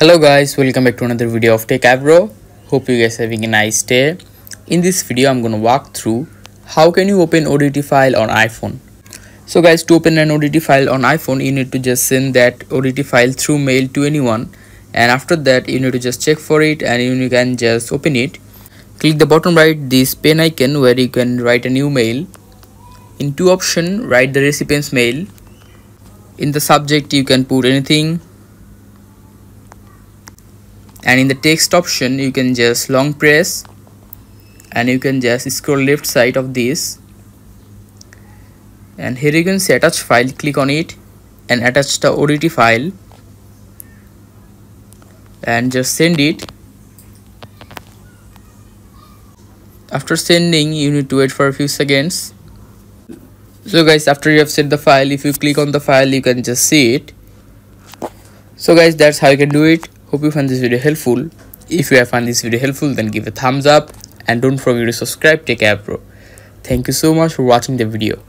hello guys welcome back to another video of Techavro. Hope you guys are having a nice day. In this video i'm gonna walk through how can you open odt file on iphone. So guys to open an odt file on iphone you need to just send that odt file through mail to anyone. And after that you need to just check for it and you can just open it. Click the bottom right this pen icon where you can write a new mail. In to option write the recipient's mail. In the subject you can put anything and in the text option you can just long press and you can just scroll left side of this. And here you can see attach file click on it and attach the ODT file. And just send it. After sending you need to wait for a few seconds. So guys after you have sent the file if you click on the file you can just see it. So guys that's how you can do it Hope you found this video helpful. If you have found this video helpful then give a thumbs up and don't forget to subscribe. Care bro. Thank you so much for watching the video.